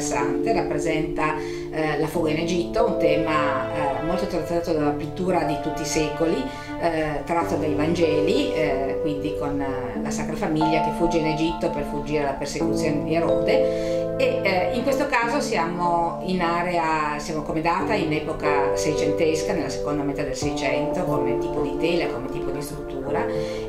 eh, interessante, rappresenta eh, la fuga in Egitto, un tema eh, molto trattato dalla pittura di tutti i secoli, eh, tratto dai Vangeli, eh, quindi con la Sacra Famiglia che fugge in Egitto per fuggire alla persecuzione di Erode. E eh, in questo caso siamo in area, siamo come data in epoca seicentesca, nella seconda metà del Seicento, come tipo di tela, come tipo di struttura.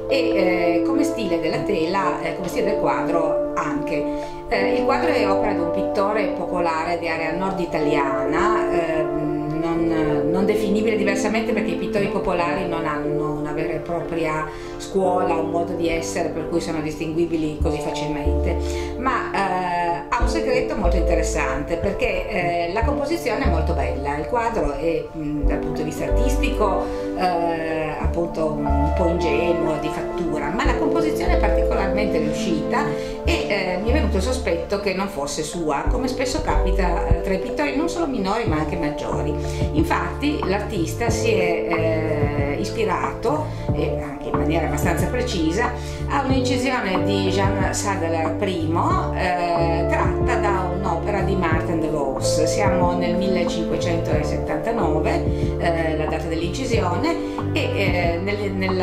E eh, come stile della tela, eh, come stile del quadro anche. Eh, il quadro è opera di un pittore popolare di area nord italiana, ehm, non, non, definibile diversamente perché i pittori popolari non hanno una vera e propria scuola, un modo di essere per cui sono distinguibili così facilmente, ma eh, ha un segreto molto interessante perché eh, la composizione è molto bella, il quadro è mh, dal punto di vista artistico eh, appunto un po' ingenuo di fattura, ma la composizione è particolarmente riuscita e eh, mi è venuto il sospetto che non fosse sua, come spesso capita eh, tra i pittori non solo minori ma anche maggiori. Infatti l'artista si è eh, ispirato, e anche in maniera abbastanza precisa, a un'incisione di Jean Sadler I eh, tratta da un'opera di Martin de Vos. Siamo nel 1579, eh, la data dell'incisione, e eh, nel, nel,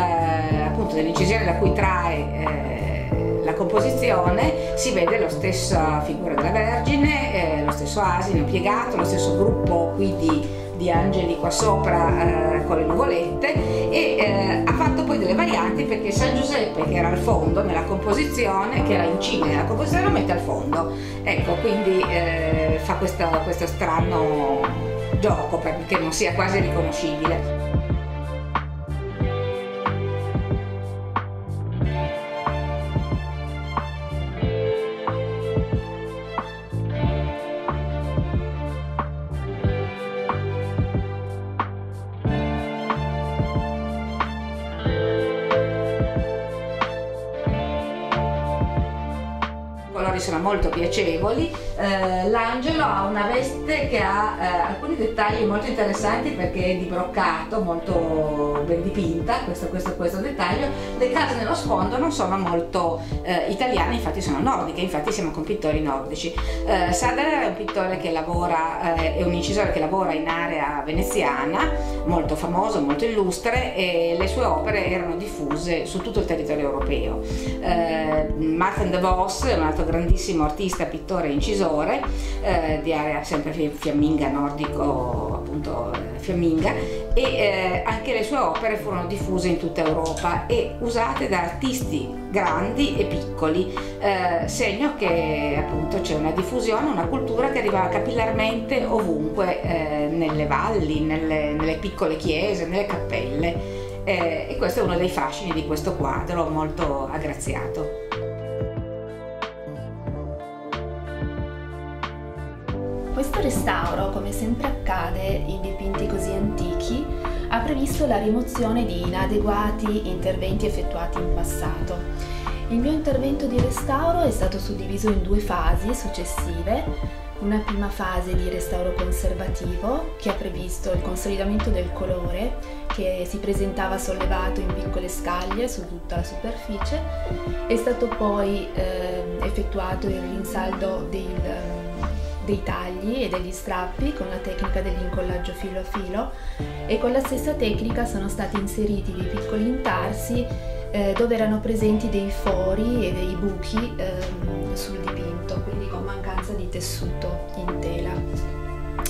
appunto nell'incisione da cui trae eh, la composizione si vede la stessa figura della Vergine, eh, lo stesso asino piegato, lo stesso gruppo qui di di angeli qua sopra eh, con le nuvolette delle varianti perché San Giuseppe che era al fondo nella composizione, che era in cima nella composizione lo mette al fondo. Ecco, quindi eh, fa questo, questo strano gioco perché non sia quasi riconoscibile. Colori sono molto piacevoli. Eh, l'angelo ha una veste che ha eh, alcuni dettagli molto interessanti perché è di broccato, molto ben dipinta, questo, questo, questo dettaglio. Le case nello sfondo non sono molto eh, italiane, infatti sono nordiche, infatti siamo con pittori nordici. Eh, Sadeler è un pittore che lavora, eh, è un incisore che lavora in area veneziana, molto famoso, molto illustre e le sue opere erano diffuse su tutto il territorio europeo. Eh, Martin de Vos è un altro grandissimo artista, pittore e incisore eh, di area sempre fiamminga, nordico appunto eh, fiamminga e eh, anche le sue opere furono diffuse in tutta Europa e usate da artisti grandi e piccoli, eh, segno che appunto c'è una diffusione, una cultura che arriva capillarmente ovunque, eh, nelle valli, nelle, nelle, piccole chiese, nelle cappelle. Eh, e questo è uno dei fascini di questo quadro molto aggraziato. Questo restauro, come sempre accade in dipinti così antichi, ha previsto la rimozione di inadeguati interventi effettuati in passato. Il mio intervento di restauro è stato suddiviso in due fasi successive. Una prima fase di restauro conservativo che ha previsto il consolidamento del colore che si presentava sollevato in piccole scaglie su tutta la superficie. È stato poi eh, effettuato il rinsaldo del dei tagli e degli strappi con la tecnica dell'incollaggio filo a filo e con la stessa tecnica sono stati inseriti dei piccoli intarsi eh, dove erano presenti dei fori e dei buchi eh, sul dipinto, quindi con mancanza di tessuto in tela,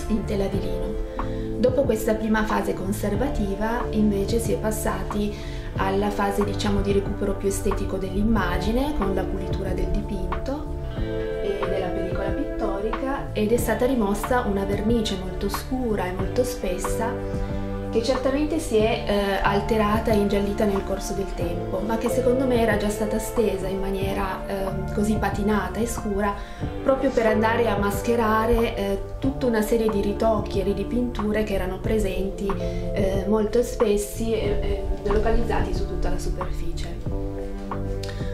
in tela di lino. Dopo questa prima fase conservativa invece si è passati alla fase diciamo di recupero più estetico dell'immagine con la pulitura del dipinto ed è stata rimossa una vernice molto scura e molto spessa che certamente si è eh, alterata e ingiallita nel corso del tempo, ma che secondo me era già stata stesa in maniera eh, così patinata e scura proprio per andare a mascherare eh, tutta una serie di ritocchi e ridipinture che erano presenti eh, molto spessi e localizzati su tutta la superficie.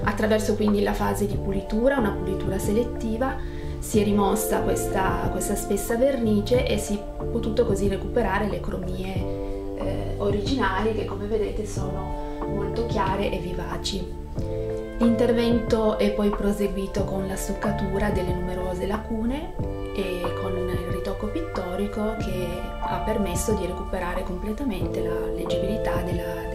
Attraverso quindi la fase di pulitura, una pulitura selettiva, si è rimossa questa, questa spessa vernice e si è potuto così recuperare le cromie eh, originali che come vedete sono molto chiare e vivaci. L'intervento è poi proseguito con la stuccatura delle numerose lacune e con il ritocco pittorico che ha permesso di recuperare completamente la leggibilità della,